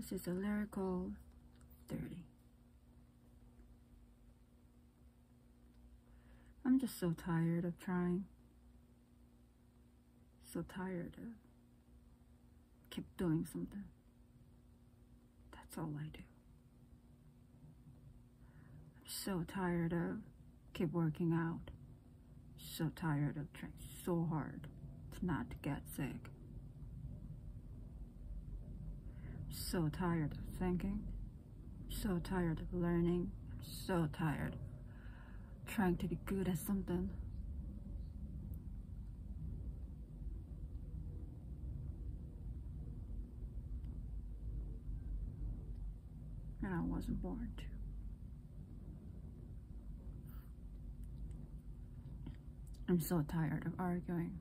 This is a lyrical 30. I'm just so tired of trying. So tired of keep doing something. That's all I do. I'm so tired of keep working out. So tired of trying so hard to not get sick. So tired of thinking. so tired of learning. So tired of trying to be good at something. And I wasn't born to. I'm so tired of arguing.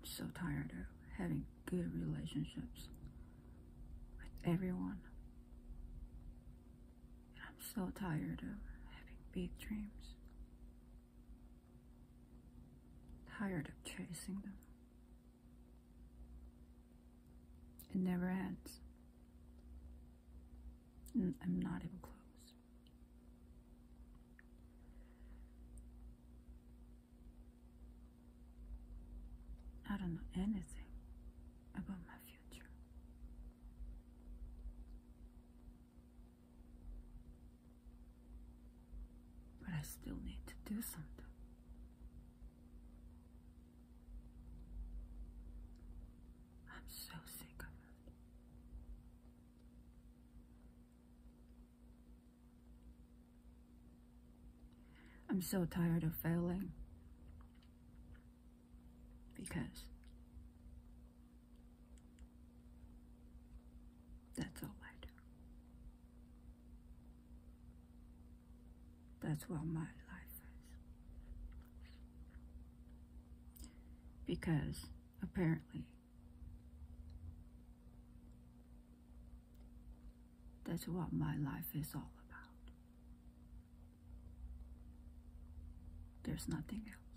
I'm so tired of having good relationships everyone. I'm so tired of having big dreams. Tired of chasing them. It never ends. And I'm not even close. I don't know anything about my I still need to do something. I'm so sick of it. I'm so tired of failing because that's all I do. That's what my life is. Because apparently that's what my life is all about. There's nothing else.